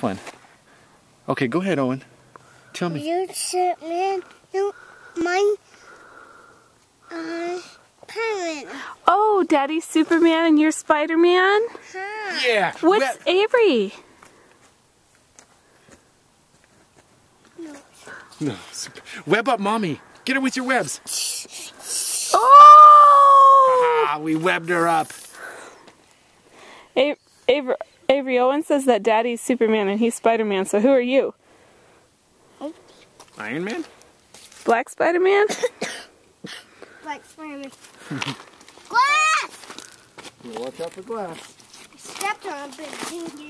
this one? Okay, go ahead, Owen. Tell me. You Superman. No, mine. Uh, pirate. Oh, Daddy's Superman and you're Spider-Man? Huh. Yeah. What's web- Avery? No. no, super- web up, mommy. Get her with your webs. Oh! Ah, we webbed her up. A- Avery, Avery Owen says that Daddy's Superman and he's Spider-Man, so who are you? Iron Man. Black Spider-Man? Like Spider-Man. Glass! Watch out for glass. I stepped on a big ding ding cut.